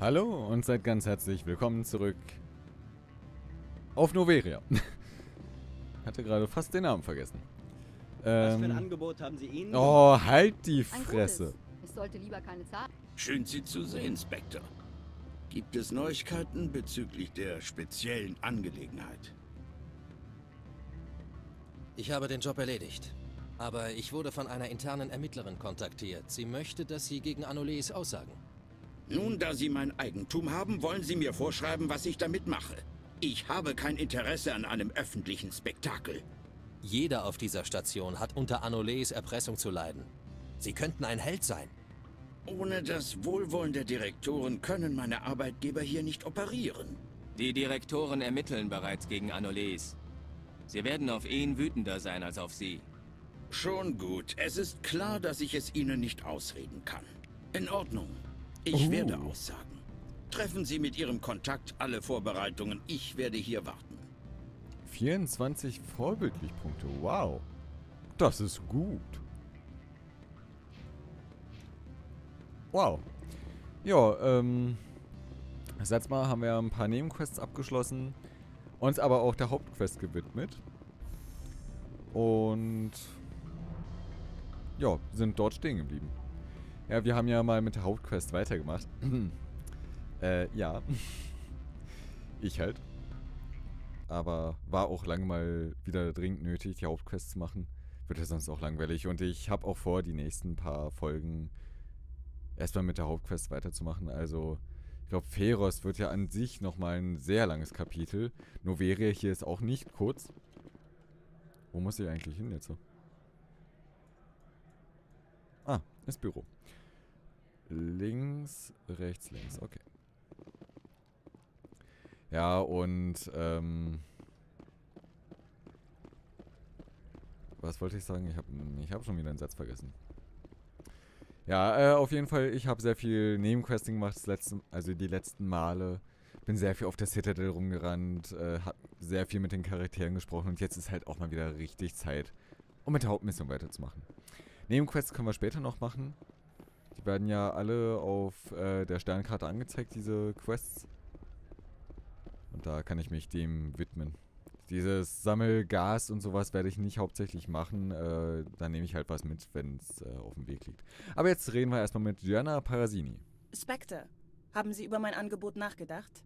Hallo und seid ganz herzlich willkommen zurück auf Noveria. Hatte gerade fast den Namen vergessen. Was für ein Ähm, Angebot haben Sie Ihnen? oh, halt die Fresse. Es sollte lieber keine Zahl. Schön, Sie zu sehen, Spectre. Gibt es Neuigkeiten bezüglich der speziellen Angelegenheit? Ich habe den Job erledigt. Aber ich wurde von einer internen Ermittlerin kontaktiert. Sie möchte, dass Sie gegen Anoles aussagen. Nun, da Sie mein Eigentum haben, wollen Sie mir vorschreiben, was ich damit mache. Ich habe kein Interesse an einem öffentlichen Spektakel. Jeder auf dieser Station hat unter Anoles Erpressung zu leiden. Sie könnten ein Held sein. Ohne das Wohlwollen der Direktoren können meine Arbeitgeber hier nicht operieren. Die Direktoren ermitteln bereits gegen Anoles. Sie werden auf ihn wütender sein als auf sie. Schon gut. Es ist klar, dass ich es Ihnen nicht ausreden kann. In Ordnung. Ich Oh. werde aussagen. Treffen Sie mit Ihrem Kontakt alle Vorbereitungen. Ich werde hier warten. 24 Vorbildlich-Punkte. Wow. Das ist gut. Wow. Ja, ähm... Das letzte Mal haben wir ein paar Nebenquests abgeschlossen. Uns aber auch der Hauptquest gewidmet. Und... Ja, sind dort stehen geblieben. Ja, wir haben ja mal mit der Hauptquest weitergemacht. äh, ja. ich halt. Aber war auch lange mal wieder dringend nötig, die Hauptquest zu machen. Wird ja sonst auch langweilig. Und ich habe auch vor, die nächsten paar Folgen erstmal mit der Hauptquest weiterzumachen. Also, ich glaube, Pharos wird ja an sich nochmal ein sehr langes Kapitel. Noveria hier ist auch nicht kurz. Wo muss ich eigentlich hin jetzt? so? Ins Büro. Links, rechts, links. Okay. Ja, und, ähm... Was wollte ich sagen? Ich habe ich hab schon wieder einen Satz vergessen. Ja, äh, auf jeden Fall, ich habe sehr viel Nebenquesting gemacht, das letzte, also die letzten Male. Bin sehr viel auf der Citadel rumgerannt, äh, hab sehr viel mit den Charakteren gesprochen und jetzt ist halt auch mal wieder richtig Zeit, um mit der Hauptmission weiterzumachen. Nebenquests können wir später noch machen. Die werden ja alle auf äh, der Sternkarte angezeigt, diese Quests. Und da kann ich mich dem widmen. Dieses Sammelgas und sowas werde ich nicht hauptsächlich machen. Äh, da nehme ich halt was mit, wenn es äh, auf dem Weg liegt. Aber jetzt reden wir erstmal mit Gianna Parasini. Spectre, haben Sie über mein Angebot nachgedacht?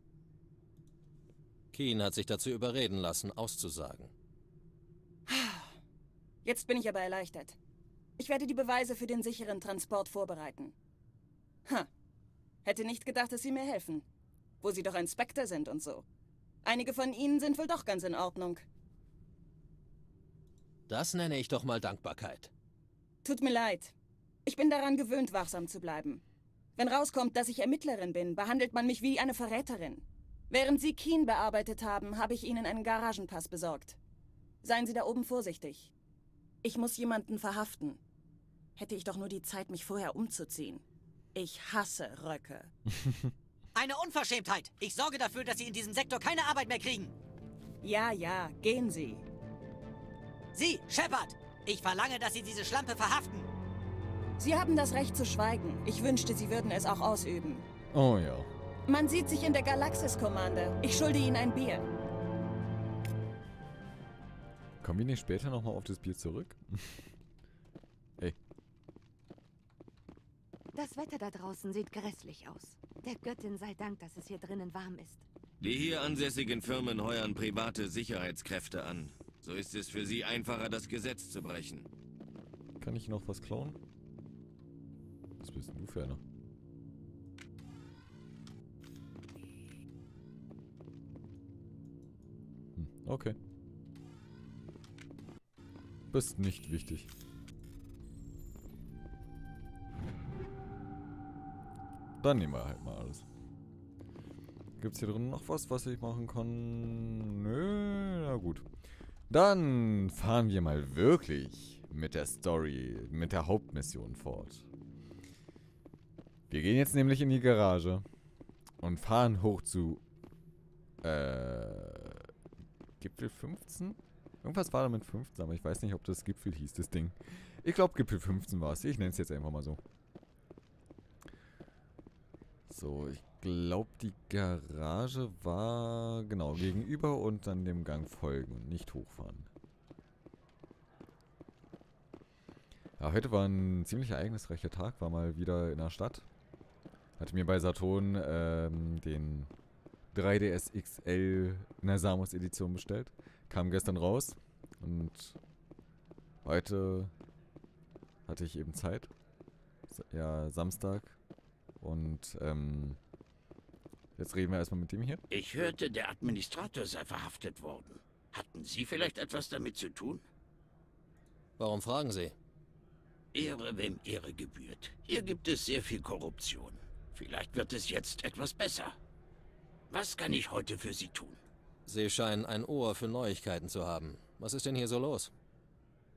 Keen hat sich dazu überreden lassen, auszusagen. Jetzt bin ich aber erleichtert. Ich werde die Beweise für den sicheren Transport vorbereiten. Ha. Hätte nicht gedacht, dass Sie mir helfen. Wo Sie doch ein Spectre sind und so. Einige von Ihnen sind wohl doch ganz in Ordnung. Das nenne ich doch mal Dankbarkeit. Tut mir leid. Ich bin daran gewöhnt, wachsam zu bleiben. Wenn rauskommt, dass ich Ermittlerin bin, behandelt man mich wie eine Verräterin. Während Sie Keen bearbeitet haben, habe ich Ihnen einen Garagenpass besorgt. Seien Sie da oben vorsichtig. Ich muss jemanden verhaften. Hätte ich doch nur die Zeit, mich vorher umzuziehen. Ich hasse Röcke. Eine Unverschämtheit. Ich sorge dafür, dass Sie in diesem Sektor keine Arbeit mehr kriegen. Ja, ja, gehen Sie. Sie, Shepard, ich verlange, dass Sie diese Schlampe verhaften. Sie haben das Recht zu schweigen. Ich wünschte, Sie würden es auch ausüben. Oh ja. Man sieht sich in der Galaxis, Commander. Ich schulde Ihnen ein Bier. Kommen wir nicht später nochmal auf das Bier zurück? Das Wetter da draußen sieht grässlich aus. Der Göttin sei Dank, dass es hier drinnen warm ist. Die hier ansässigen Firmen heuern private Sicherheitskräfte an. So ist es für sie einfacher, das Gesetz zu brechen. kann ich noch was klauen? Was bist denn du für einer? Hm, okay. Bist nicht wichtig. Dann nehmen wir halt mal alles. Gibt's hier drin noch was, was ich machen kann? Nö, na gut. Dann fahren wir mal wirklich mit der Story, mit der Hauptmission fort. Wir gehen jetzt nämlich in die Garage und fahren hoch zu äh, Gipfel 15? Irgendwas war da mit 15, aber ich weiß nicht, ob das Gipfel hieß, das Ding. Ich glaube, Gipfel 15 war es. Ich nenne es jetzt einfach mal so. So, ich glaube, die Garage war genau gegenüber und dann dem Gang folgen und nicht hochfahren. Ja, heute war ein ziemlich ereignisreicher Tag, war mal wieder in der Stadt. Hatte mir bei Saturn ähm, den 3DS XL in der Samus Edition bestellt. Kam gestern raus und heute hatte ich eben Zeit. Ja, Samstag. Und ähm, jetzt reden wir erstmal mit dem hier. Ich hörte, der Administrator sei verhaftet worden. Hatten Sie vielleicht etwas damit zu tun? Warum fragen Sie? Ehre, wem Ehre gebührt. Hier gibt es sehr viel Korruption. Vielleicht wird es jetzt etwas besser. Was kann ich heute für Sie tun? Sie scheinen ein Ohr für Neuigkeiten zu haben. Was ist denn hier so los?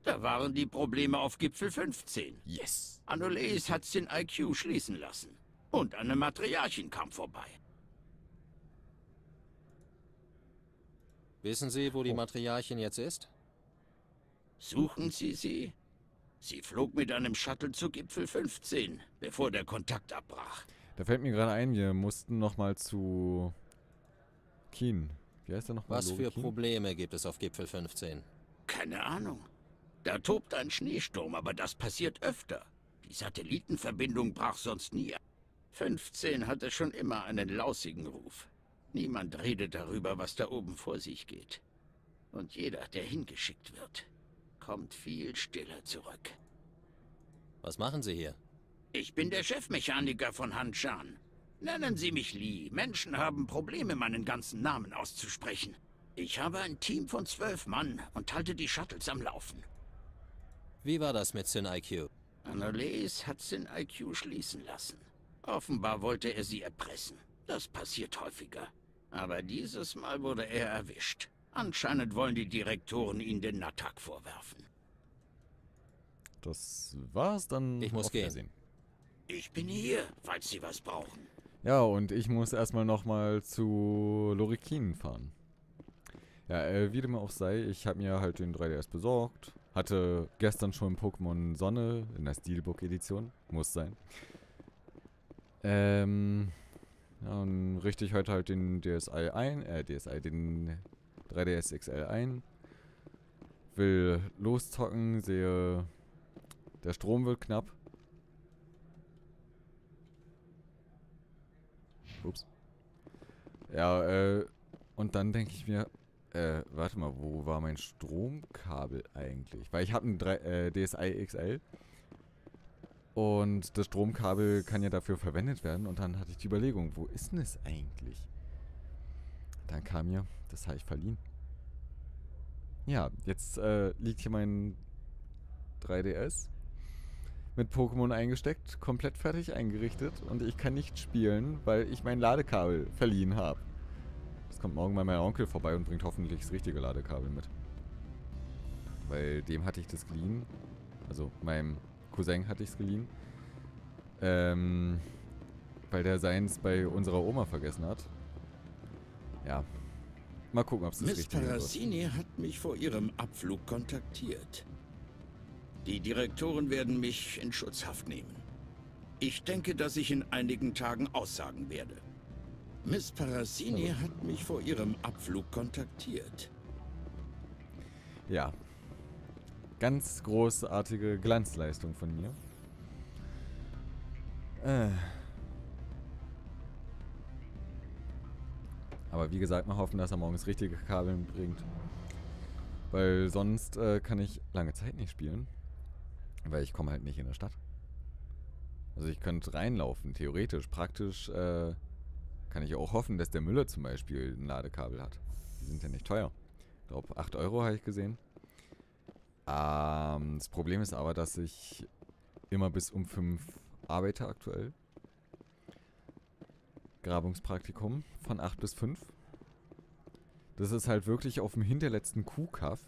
Da waren die Probleme auf Gipfel 15. Yes! Anoleis hat den IQ schließen lassen. Und eine Matriarchin kam vorbei. Wissen Sie, wo die Matriarchin jetzt ist? Suchen Sie sie? Sie flog mit einem Shuttle zu Gipfel 15, bevor der Kontakt abbrach. Da fällt mir gerade ein, wir mussten nochmal zu Keen. Wie heißt der nochmal? Was für Lorikin? Probleme gibt es auf Gipfel 15? Keine Ahnung. Da tobt ein Schneesturm, aber das passiert öfter. Die Satellitenverbindung brach sonst nie. 15 hatte schon immer einen lausigen Ruf. Niemand redet darüber, was da oben vor sich geht. Und jeder, der hingeschickt wird, kommt viel stiller zurück. Was machen Sie hier? Ich bin der Chefmechaniker von Hanshan. Nennen Sie mich Lee. Menschen haben Probleme, meinen ganzen Namen auszusprechen. Ich habe ein Team von zwölf Mann und halte die Shuttles am Laufen. Wie war das mit Sin IQ? Annalise hat Sin IQ schließen lassen. Offenbar wollte er sie erpressen. Das passiert häufiger. Aber dieses Mal wurde er erwischt. Anscheinend wollen die Direktoren ihn den Natak vorwerfen. Das war's dann. Ich muss gehen. Wiedersehen. Ich bin hier, falls Sie was brauchen. Ja, und ich muss erstmal nochmal zu Lorikin fahren. Ja, äh, wie dem auch sei, ich habe mir halt den 3DS besorgt. Hatte gestern schon Pokémon Sonne in der Steelbook-Edition. Muss sein. Ähm. Ja, und richte ich heute halt den DSi ein, äh, DSi, den 3DS XL ein. Will lostocken, sehe, der Strom wird knapp. Ups. Ja, äh, und dann denke ich mir, äh, warte mal, wo war mein Stromkabel eigentlich? Weil ich habe ein 3, äh, DSi XL und das Stromkabel kann ja dafür verwendet werden und dann hatte ich die Überlegung, wo ist denn es eigentlich? Dann kam mir, das habe ich verliehen. Ja, jetzt äh, liegt hier mein 3DS mit Pokémon eingesteckt, komplett fertig eingerichtet und ich kann nicht spielen, weil ich mein Ladekabel verliehen habe. Das kommt morgen mal mein Onkel vorbei und bringt hoffentlich das richtige Ladekabel mit. Weil dem hatte ich das geliehen. Also meinem Cousin hatte ich es geliehen. Ähm, weil der seins bei unserer Oma vergessen hat. Ja. Mal gucken, ob es das Miss richtige wird. Parassini hat mich vor ihrem Abflug kontaktiert. Die Direktoren werden mich in Schutzhaft nehmen. Ich denke, dass ich in einigen Tagen aussagen werde. Miss Parassini hat mich vor ihrem Abflug kontaktiert. Ja. Ganz großartige Glanzleistung von mir. Äh. Aber wie gesagt, mal hoffen, dass er morgens richtige Kabel bringt. Weil sonst äh, kann ich lange Zeit nicht spielen. Weil ich komme halt nicht in der Stadt. Also ich könnte reinlaufen, theoretisch. Praktisch äh, kann ich auch hoffen, dass der Müller zum Beispiel ein Ladekabel hat. Die sind ja nicht teuer. Ich glaube, 8 Euro habe ich gesehen. Ähm, das Problem ist aber, dass ich immer bis um 5 arbeite aktuell. Grabungspraktikum von 8 bis 5. Das ist halt wirklich auf dem hinterletzten Kuhkaff.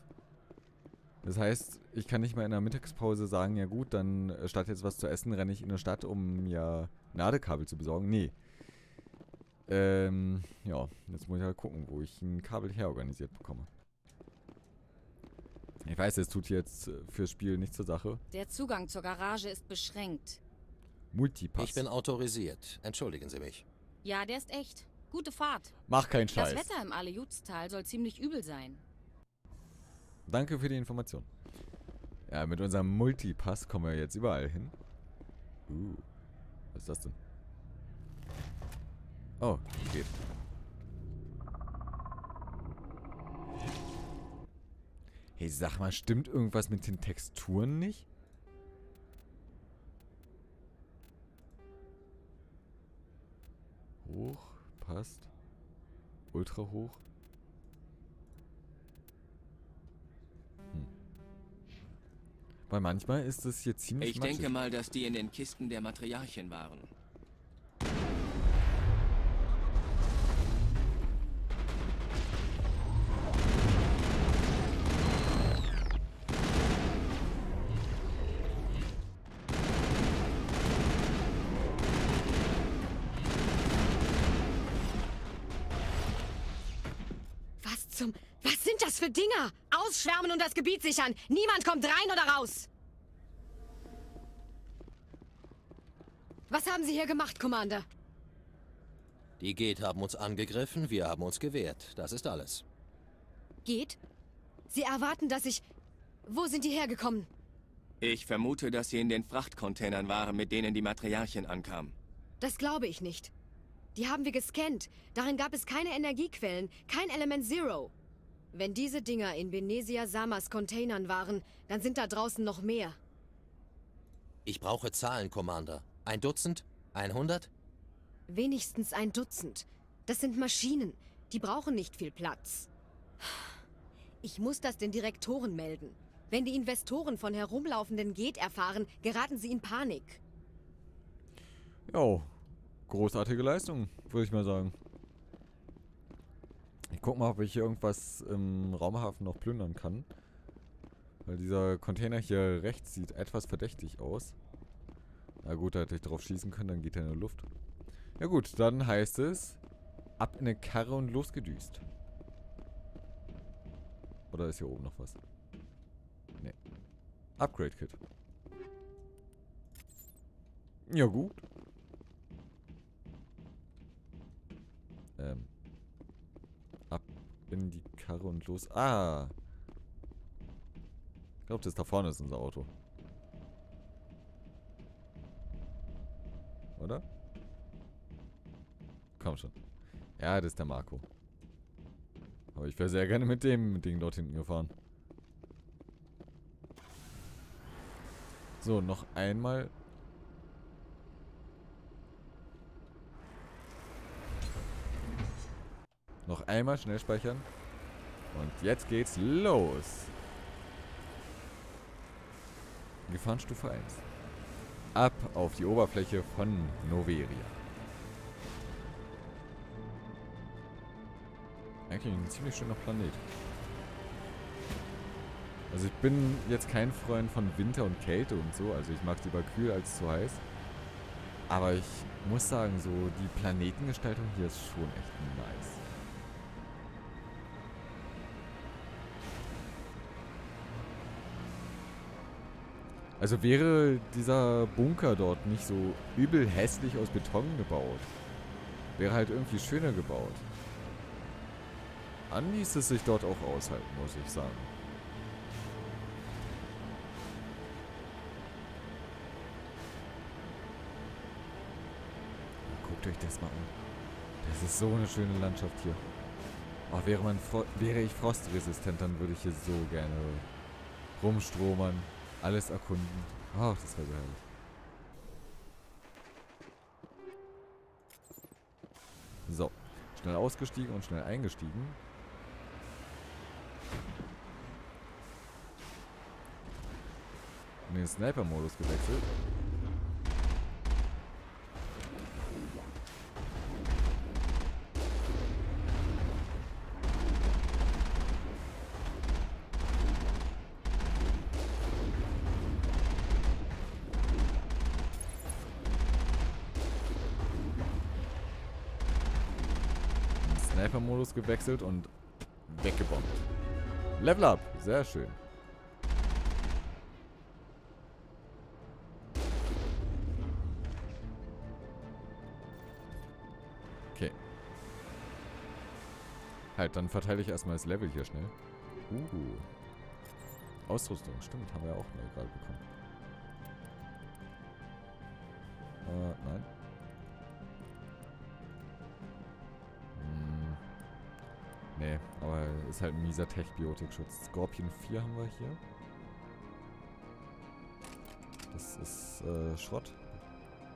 Das heißt, ich kann nicht mal in der Mittagspause sagen, ja gut, dann äh, statt jetzt was zu essen, renne ich in eine Stadt, um mir Ladekabel zu besorgen. Nee. Ähm, ja, jetzt muss ich halt gucken, wo ich ein Kabel herorganisiert bekomme. Ich weiß, es tut jetzt fürs Spiel nichts zur Sache. Der Zugang zur Garage ist beschränkt. Multipass. Ich bin autorisiert. Entschuldigen Sie mich. Ja, der ist echt. Gute Fahrt. Mach keinen Das Scheiß. Wetter im Alejuztal soll ziemlich übel sein. Danke für die Information. Ja, mit unserem Multipass kommen wir jetzt überall hin. Uh, was ist das denn? Oh, geht. Hey, sag mal, stimmt irgendwas mit den Texturen nicht? Hoch, passt. Ultra hoch. Hm. Weil manchmal ist es hier ziemlich Ich denke matschig. mal, dass die in den Kisten der Matriarchen waren. Ausschwärmen und das Gebiet sichern. Niemand kommt rein oder raus. Was haben Sie hier gemacht, Commander? Die Geht haben uns angegriffen, wir haben uns gewehrt. Das ist alles. Geht? Sie erwarten, dass ich... Wo sind die hergekommen? Ich vermute, dass sie in den Frachtcontainern waren, mit denen die Matriarchen ankamen. Das glaube ich nicht. Die haben wir gescannt. Darin gab es keine Energiequellen, kein Element Zero. Wenn diese Dinger in Benesia Samas Containern waren, dann sind da draußen noch mehr. Ich brauche Zahlen, Commander. Ein Dutzend? Ein Hundert? Wenigstens ein Dutzend. Das sind Maschinen. Die brauchen nicht viel Platz. Ich muss das den Direktoren melden. Wenn die Investoren von herumlaufenden Geht erfahren, geraten sie in Panik. Jo, großartige Leistung, würde ich mal sagen. Ich guck mal, ob ich hier irgendwas im Raumhafen noch plündern kann. Weil dieser Container hier rechts sieht etwas verdächtig aus. Na gut, da hätte ich drauf schießen können, dann geht er in die Luft. Ja gut, dann heißt es, ab in eine Karre und losgedüst. Oder ist hier oben noch was? Nee. Upgrade-Kit. Ja gut. Ähm. In die Karre und los. Ah. Ich glaube, das da vorne ist unser Auto. Oder? Komm schon. Ja, das ist der Marco. Aber ich wäre sehr gerne mit dem Ding dort hinten gefahren. So, noch einmal. Noch einmal schnell speichern. Und jetzt geht's los. Gefahrenstufe 1. Ab auf die Oberfläche von Noveria. Eigentlich ein ziemlich schöner Planet. Also ich bin jetzt kein Freund von Winter und Kälte und so. Also ich mag es lieber kühl als zu heiß. Aber ich muss sagen, so die Planetengestaltung hier ist schon echt nice. Also wäre dieser Bunker dort nicht so übel hässlich aus Beton gebaut, wäre halt irgendwie schöner gebaut. An ließ es sich dort auch aushalten, muss ich sagen. Guckt euch das mal an. Das ist so eine schöne Landschaft hier. Oh, wäre, man wäre ich frostresistent, dann würde ich hier so gerne rumstromern, alles erkunden. Ach, das wäre so herrlich. So, schnell ausgestiegen und schnell eingestiegen. In den Sniper-Modus gewechselt. gewechselt und weggebombt. Level up. Sehr schön. Okay. Halt, dann verteile ich erstmal das Level hier schnell. Uh. Ausrüstung, stimmt, haben wir ja auch neu gerade bekommen. Äh, nein. Aber ist halt ein mieser Tech-Biotik-Schutz. Scorpion 4 haben wir hier. Das ist äh, Schrott.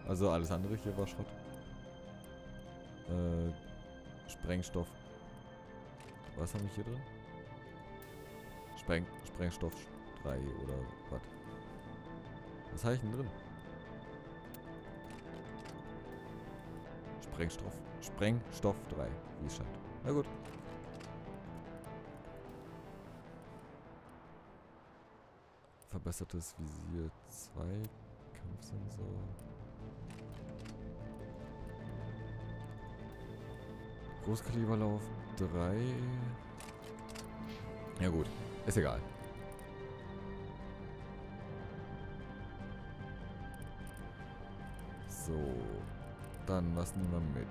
Also alles andere hier war Schrott. Äh, Sprengstoff. Was haben wir hier drin? Spreng Sprengstoff 3 oder was? Was habe ich denn drin? Sprengstoff. Sprengstoff 3, wie es scheint. Na gut. Verbessertes Visier 2. Kampfsensor. Großkaliberlauf 3. Ja gut, ist egal. So, dann was nehmen wir mit?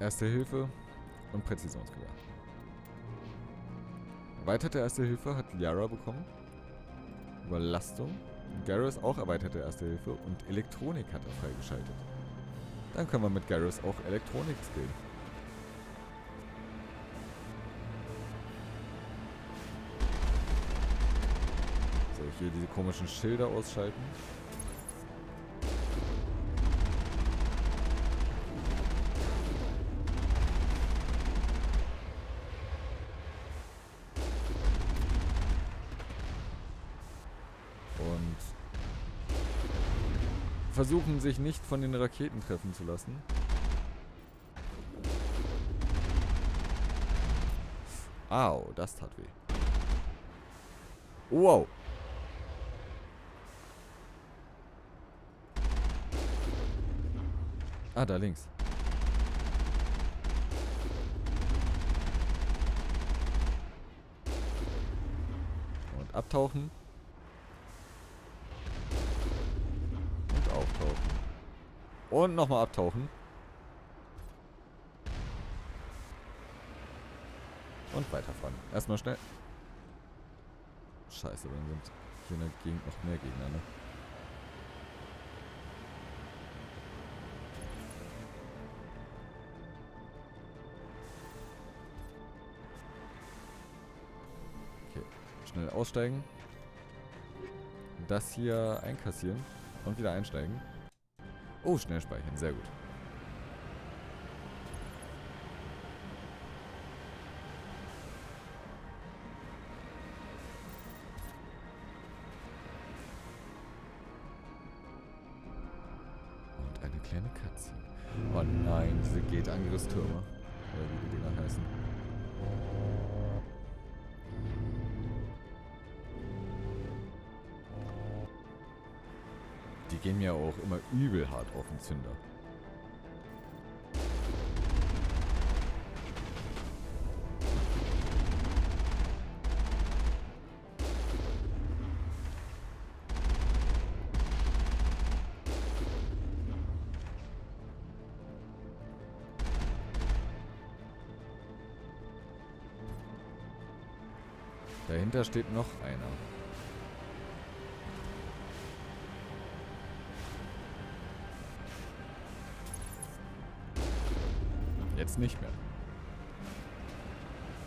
Erste Hilfe und Präzisionsgewehr. Erweiterte Erste Hilfe hat Liara bekommen. Überlastung. Garrus auch erweiterte Erste Hilfe und Elektronik hat er freigeschaltet. Dann können wir mit Garrus auch Elektronik skillen. So, hier diese komischen Schilder ausschalten. Und versuchen sich nicht von den Raketen treffen zu lassen. Au, das tat weh. Wow. Ah, da links. Und abtauchen. Und nochmal abtauchen. Und weiterfahren. Erstmal schnell. Scheiße, dann sind hier in der Gegend noch mehr Gegner, ne? Okay, schnell aussteigen. Das hier einkassieren und wieder einsteigen. Oh, schnell speichern, sehr gut. Und eine kleine Cutscene. Oh nein, diese Geht-Angriffstürme. Oder wie die Dinger heißen. Gehen mir auch immer übel hart auf den Zünder. Dahinter steht noch einer. Jetzt nicht mehr.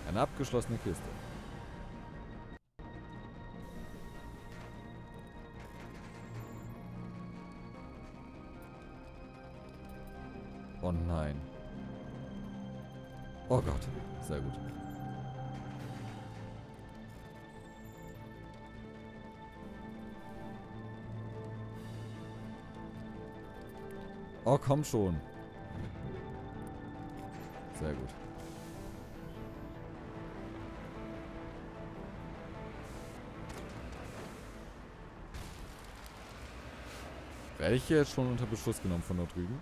Eine abgeschlossene Kiste. Oh nein. Oh Gott. Sehr gut. Oh, komm schon. Sehr gut. Werde ich hier jetzt schon unter Beschuss genommen von dort drüben?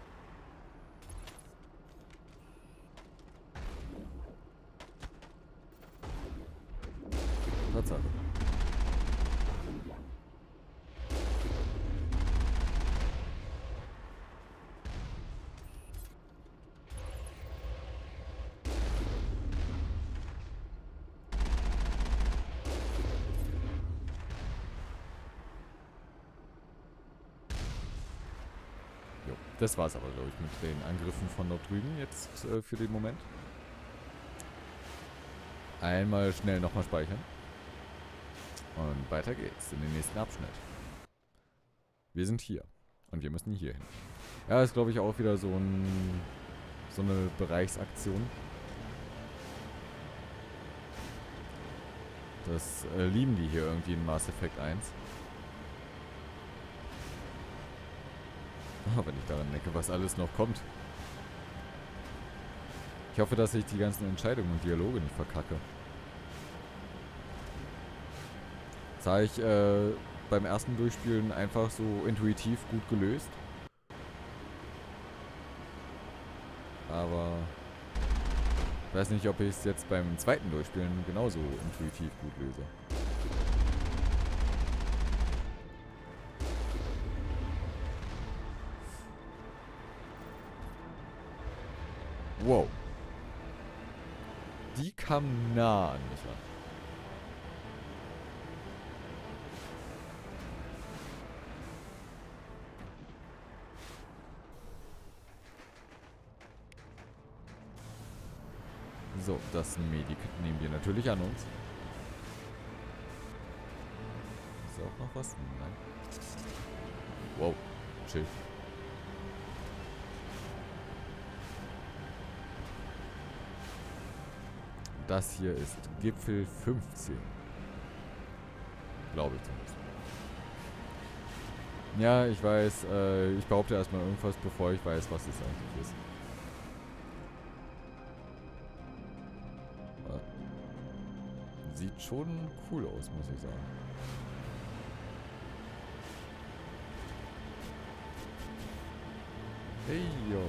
Das war's aber, glaube ich, mit den Angriffen von dort drüben jetzt äh, für den Moment. Einmal schnell nochmal speichern. Und weiter geht's in den nächsten Abschnitt. Wir sind hier. Und wir müssen hier hin. Ja, ist glaube ich auch wieder so ein so eine Bereichsaktion. Das äh, lieben die hier irgendwie in Mass Effect 1. Oh, wenn ich daran denke, was alles noch kommt. Ich hoffe, dass ich die ganzen Entscheidungen und Dialoge nicht verkacke. Das habe ich äh, beim ersten Durchspielen einfach so intuitiv gut gelöst. Aber ich weiß nicht, ob ich es jetzt beim zweiten Durchspielen genauso intuitiv gut löse. Wow. Die kam nah an mich ran. So, das Medikit nehmen wir natürlich an uns. Ist auch noch was? Nein. Wow, chill. Das hier ist Gipfel 15. Glaube ich zumindest. Ja, ich weiß, äh, ich behaupte erstmal irgendwas, bevor ich weiß, was es eigentlich ist. Äh, Sieht schon cool aus, muss ich sagen. Hey, yo.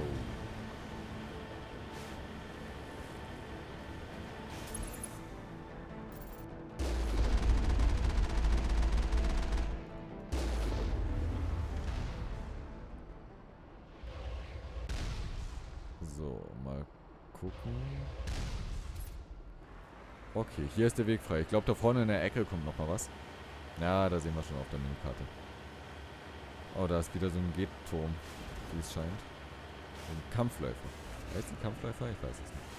Hier ist der Weg frei. Ich glaube, da vorne in der Ecke kommt noch mal was. Ja, da sehen wir schon auf der Minikarte. Oh, da ist wieder so ein Gehturm, wie es scheint. Ein Kampfläufer. Heißt ein Kampfläufer? Ich weiß es nicht.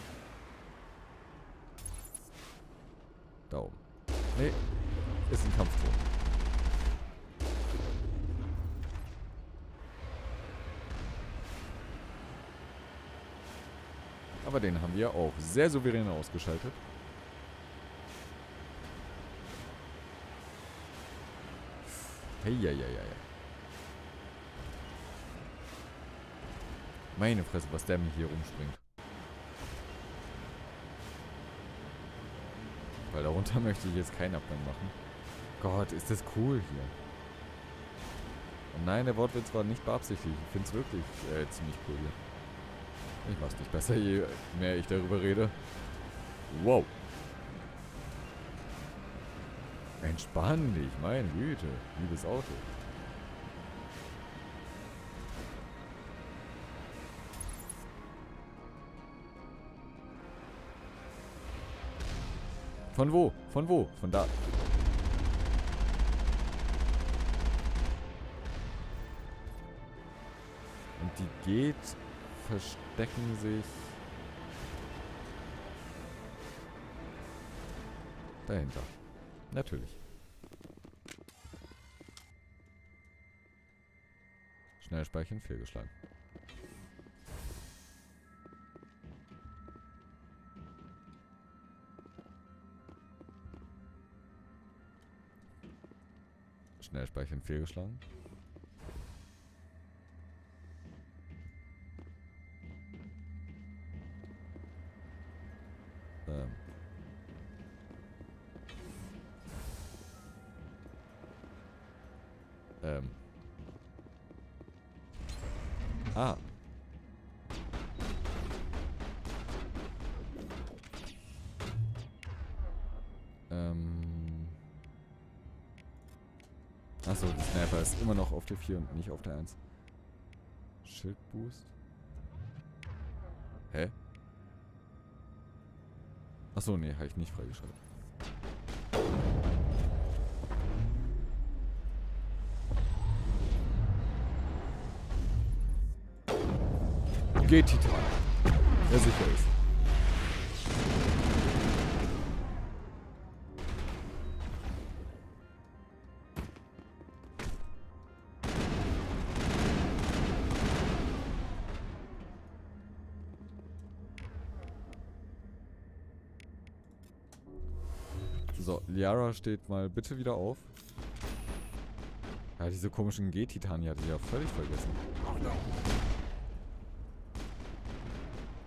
Da oben. Nee, ist ein Kampfturm. Aber den haben wir auch sehr souverän ausgeschaltet. Heieieiei. Meine Fresse, was der mir hier rumspringt. Weil darunter möchte ich jetzt keinen Abgang machen. Gott, ist das cool hier. Und nein, der Wortwitz war nicht beabsichtigt. Ich finde es wirklich äh, ziemlich cool hier. Ich mach's nicht besser, je mehr ich darüber rede. Wow. Entspann dich, meine Güte. Liebes Auto. Von wo? Von wo? Von da. Und die geht, verstecken sich dahinter. Natürlich. Speichern, fehlgeschlagen. Schnell speichern, fehlgeschlagen. Ah. Ähm. Achso, der Sniper ist immer noch auf der 4 und nicht auf der 1. Schildboost. Hä? Achso, nee, habe ich nicht freigeschaltet. G-Titan. Der sicher ist. So, Liara steht mal bitte wieder auf. Ja, diese komischen G-Titan, die hatte ich ja völlig vergessen.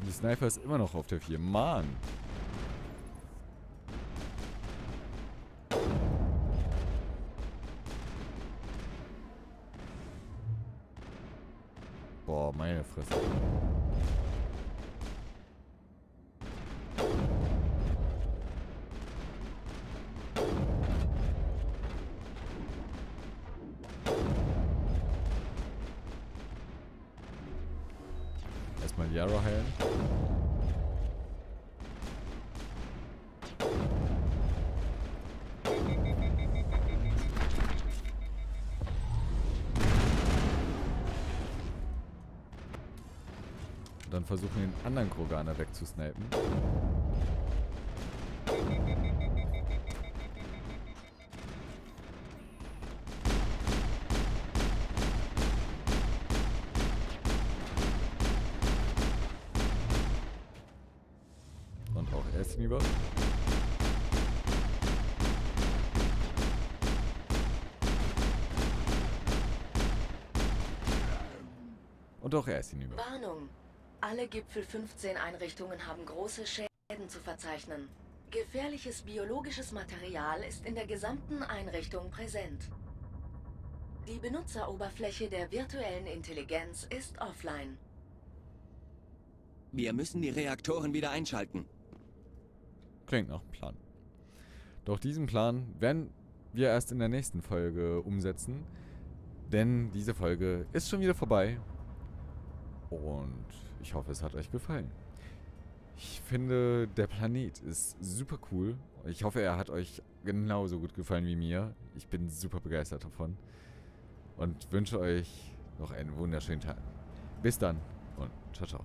Und die Sniper ist immer noch auf der 4. Mann! Erstmal Yara heilen. Und dann versuchen den anderen Kroganer wegzusnipen. Und auch er ist hinüber. Und auch er ist hinüber. Warnung. Alle Gipfel 15 Einrichtungen haben große Schäden zu verzeichnen. Gefährliches biologisches Material ist in der gesamten Einrichtung präsent. Die Benutzeroberfläche der virtuellen Intelligenz ist offline. Wir müssen die Reaktoren wieder einschalten. Klingt nach einem Plan. Doch diesen Plan werden wir erst in der nächsten Folge umsetzen. Denn diese Folge ist schon wieder vorbei. Und ich hoffe, es hat euch gefallen. Ich finde, der Planet ist super cool. Ich hoffe, er hat euch genauso gut gefallen wie mir. Ich bin super begeistert davon. Und wünsche euch noch einen wunderschönen Tag. Bis dann und ciao, ciao.